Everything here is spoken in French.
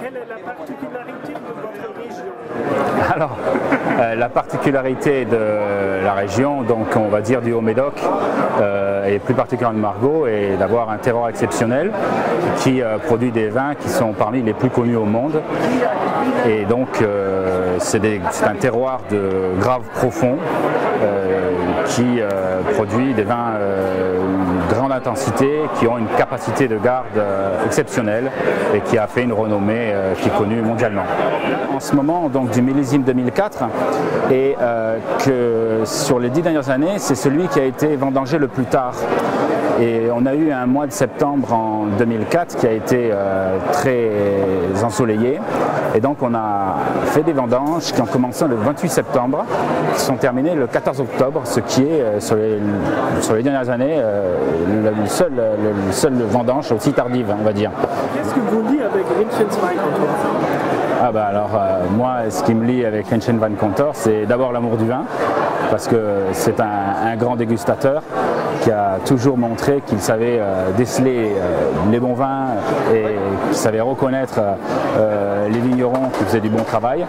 Quelle est la particularité de votre région Alors, euh, la particularité de la région, donc on va dire du Haut-Médoc, euh, et plus particulièrement de Margaux, est d'avoir un terroir exceptionnel qui euh, produit des vins qui sont parmi les plus connus au monde. Et donc, c'est un terroir de grave profond qui produit des vins qui ont une capacité de garde euh, exceptionnelle et qui a fait une renommée euh, qui est connue mondialement. En ce moment, donc du millésime 2004, et euh, que sur les dix dernières années, c'est celui qui a été vendangé le plus tard. Et on a eu un mois de septembre en 2004 qui a été euh, très ensoleillé. Et donc on a fait des vendanges qui ont commencé le 28 septembre, qui sont terminées le 14 octobre, ce qui est euh, sur, les, dernières années euh, le, seul, seul vendange aussi tardive, on va dire. Qu'est-ce que vous dites avec Weinkantor Ah bah alors euh, moi ce qui me lie avec Henschen Van Contor c'est d'abord l'amour du vin parce que c'est un, un grand dégustateur qui a toujours montré qu'il savait euh, déceler euh, les bons vins et qu'il savait reconnaître euh, les vignerons qui faisaient du bon travail.